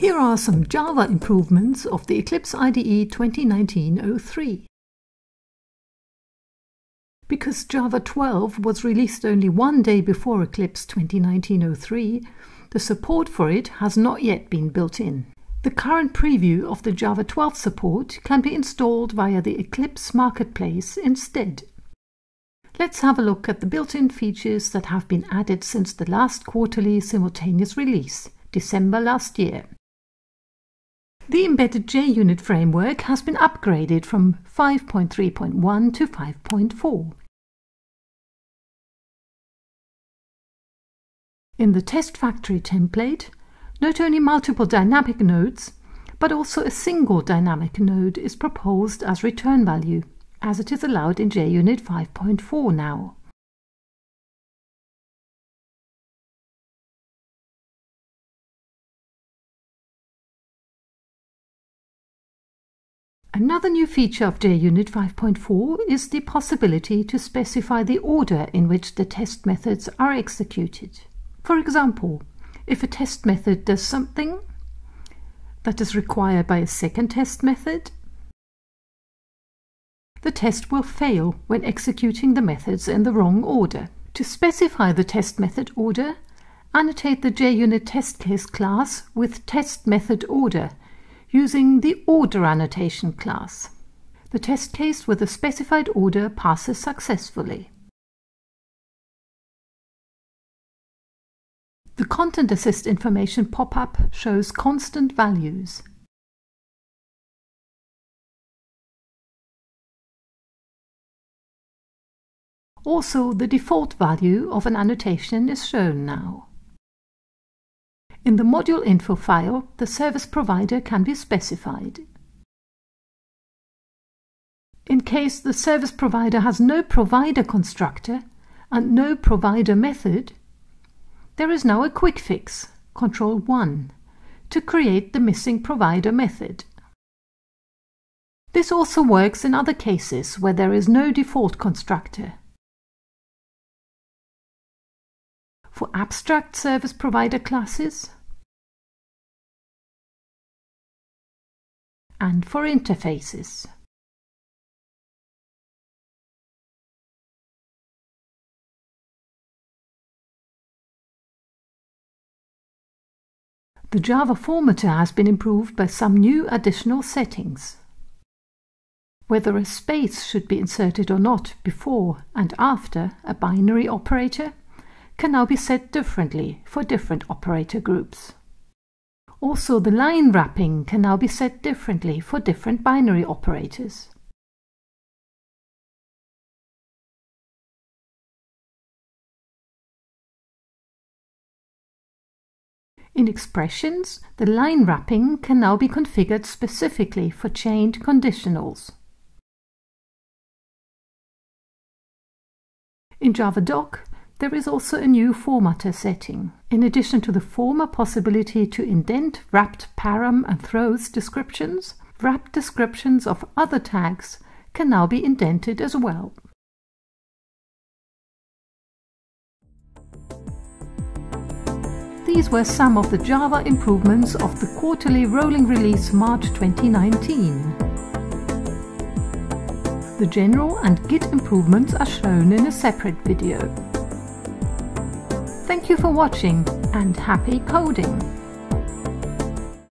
Here are some Java improvements of the Eclipse IDE 2019-03. Because Java 12 was released only one day before Eclipse 2019-03, the support for it has not yet been built in. The current preview of the Java 12 support can be installed via the Eclipse Marketplace instead. Let's have a look at the built-in features that have been added since the last quarterly simultaneous release, December last year. The embedded JUnit framework has been upgraded from 5.3.1 to 5.4. In the test factory template, not only multiple dynamic nodes, but also a single dynamic node is proposed as return value, as it is allowed in JUnit 5.4 now. Another new feature of JUnit 5.4 is the possibility to specify the order in which the test methods are executed. For example, if a test method does something that is required by a second test method, the test will fail when executing the methods in the wrong order. To specify the test method order, annotate the JUnit test case class with test method order using the order annotation class. The test case with a specified order passes successfully. The Content Assist information pop-up shows constant values. Also, the default value of an annotation is shown now. In the module info file, the service provider can be specified. In case the service provider has no provider constructor and no provider method, there is now a quick fix, Control 1, to create the missing provider method. This also works in other cases where there is no default constructor. For abstract service provider classes and for interfaces. The Java formatter has been improved by some new additional settings. Whether a space should be inserted or not before and after a binary operator can now be set differently for different operator groups. Also, the line wrapping can now be set differently for different binary operators. In expressions, the line wrapping can now be configured specifically for chained conditionals. In JavaDoc, there is also a new formatter setting. In addition to the former possibility to indent wrapped param and throws descriptions, wrapped descriptions of other tags can now be indented as well. These were some of the Java improvements of the quarterly rolling release March 2019. The general and Git improvements are shown in a separate video. Thank you for watching and happy coding!